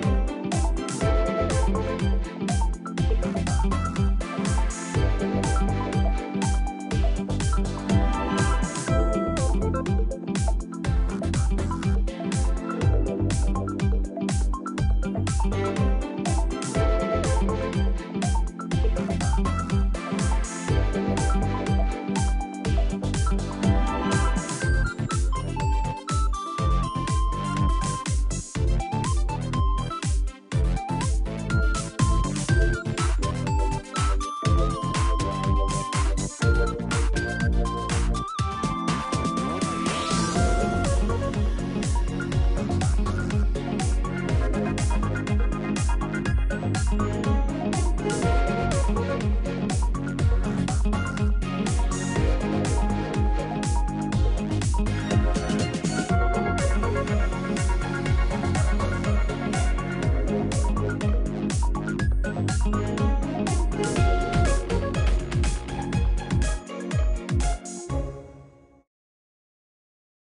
Bye.